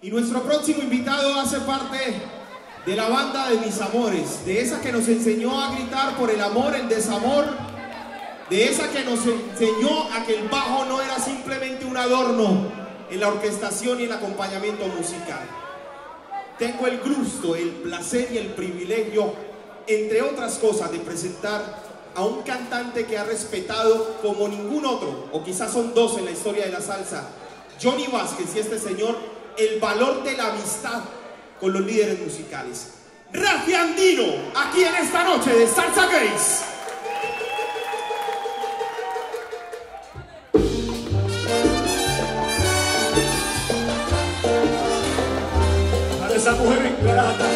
Y nuestro próximo invitado hace parte de la banda de mis amores, de esa que nos enseñó a gritar por el amor, el desamor, de esa que nos enseñó a que el bajo no era simplemente un adorno en la orquestación y el acompañamiento musical. Tengo el gusto, el placer y el privilegio, entre otras cosas, de presentar a un cantante que ha respetado como ningún otro, o quizás son dos en la historia de la salsa, Johnny Vázquez y este señor, el valor de la amistad con los líderes musicales. Rafi Andino, aquí en esta noche de Salsa Grace. Esa mujer ingrata.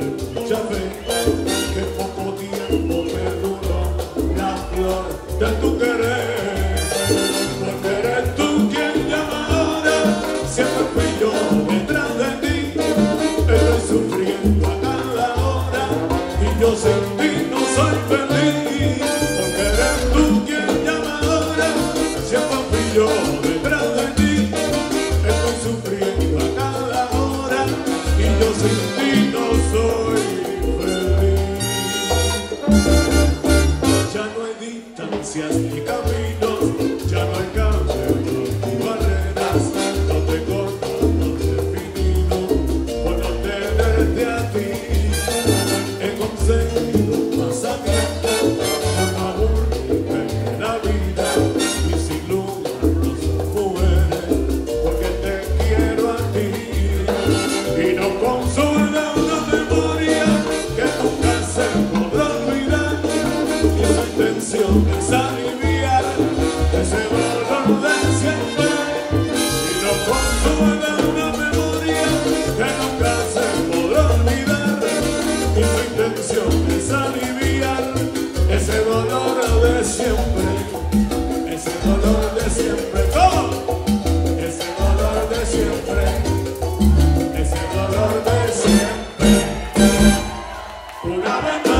Mucha fe, que poco tiempo me duró la flor de tu querer. Porque eres tú quien llama ahora, siempre fui yo detrás de ti. Estoy sufriendo a cada hora y yo sin ti no soy feliz. Porque eres tú quien llama ahora, siempre fui de distancias ni caminos,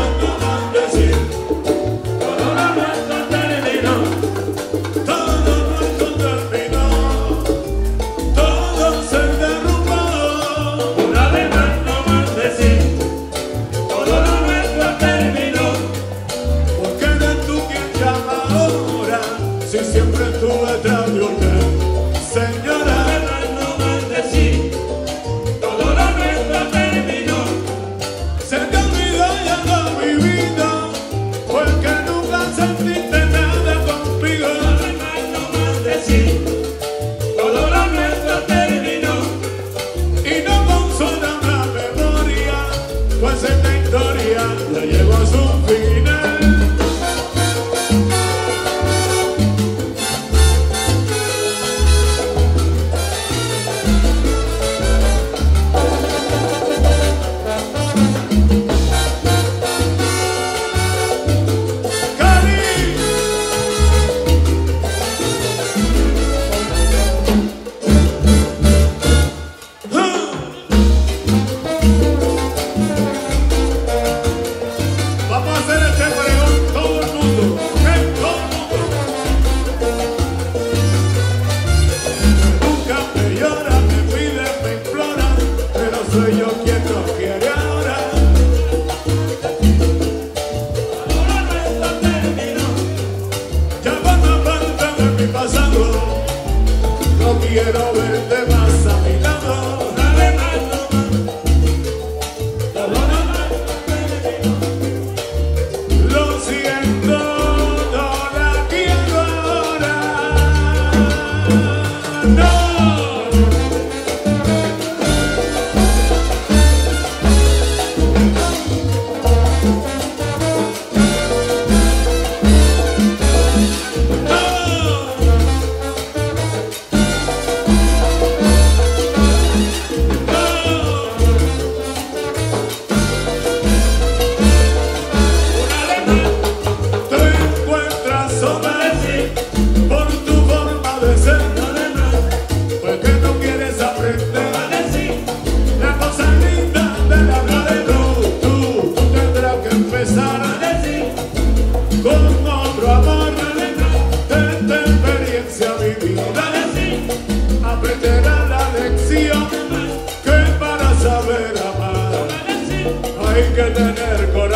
Santo Ai, que tener corazón.